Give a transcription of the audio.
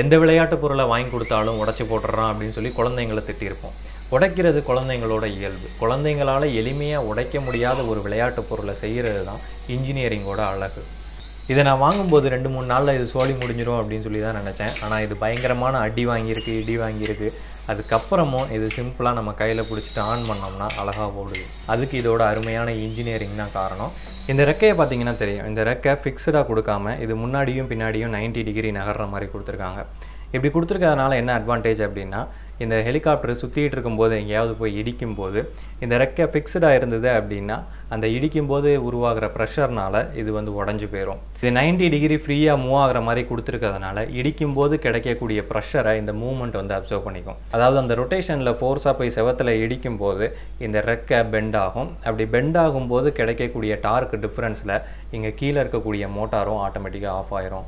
எந்த விளையாட்டு பொருளை வாங்கி கொடுத்தாலும் உடச்சி போட்டுறான் அப்படின்னு சொல்லி குழந்தைங்களை திட்டியிருப்போம். உடைக்கிறது குழந்தைங்களோட இயல்பு. குழந்தைங்களால் எளிமையாக உடைக்க முடியாத ஒரு விளையாட்டு பொருளை செய்கிறது தான் இன்ஜினியரிங்கோட அழகு. இதை நான் வாங்கும்போது ரெண்டு மூணு நாளில் இது சோழி முடிஞ்சிடும் அப்படின்னு சொல்லி தான் நினச்சேன். ஆனால் இது பயங்கரமான அடி வாங்கியிருக்கு இடி வாங்கியிருக்கு. அதுக்கப்புறமும் இது சிம்பிளாக நம்ம கையில் பிடிச்சிட்டு ஆன் பண்ணோம்னா அழகாக ஓடுது. அதுக்கு இதோட அருமையான இன்ஜினியரிங் தான் காரணம். இந்த ரெக்கையை பார்த்தீங்கன்னா தெரியும். இந்த ரெக்கை ஃபிக்ஸ்டாக கொடுக்காம இது முன்னாடியும் பின்னாடியும் 90 டிகிரி நகர்ற மாதிரி கொடுத்துருக்காங்க. இப்படி கொடுத்துருக்கறதுனால என்ன அட்வான்டேஜ் அப்படின்னா இந்த ஹெலிகாப்டர் சுற்றிட்டு இருக்கும்போது எங்கேயாவது போய் இடிக்கும் போது இந்த ரெக்கை ஃபிக்ஸ்டாக இருந்தது அப்படின்னா அந்த இடிக்கும் போது உருவாகிற ப்ரெஷர்னால இது வந்து உடஞ்சி போயிடும் இது 90 டிகிரி ஃப்ரீயாக மூவ் ஆகிற மாதிரி கொடுத்துருக்கறதுனால இடிக்கும் போது கிடைக்கக்கூடிய ப்ரெஷரை இந்த மூவ்மெண்ட் வந்து அப்சர்வ் பண்ணிக்கும். அதாவது அந்த ரொட்டேஷனில் ஃபோர்ஸாக போய் செவத்தில் இடிக்கும் போது இந்த ரெக்கை பெண்ட் ஆகும். அப்படி பெண்ட் ஆகும்போது கிடைக்கக்கூடிய டார்க் டிஃப்ரென்ஸில் இங்கே கீழே இருக்கக்கூடிய மோட்டாரும் ஆட்டோமேட்டிக்காக ஆஃப் ஆயிரும்.